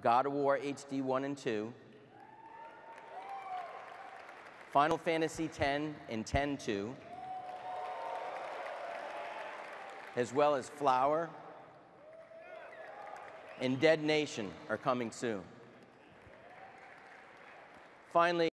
God of War HD 1 and 2, Final Fantasy 10 and 10 2, as well as Flower and Dead Nation are coming soon. Finally,